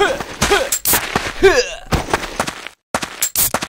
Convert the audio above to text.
Huh!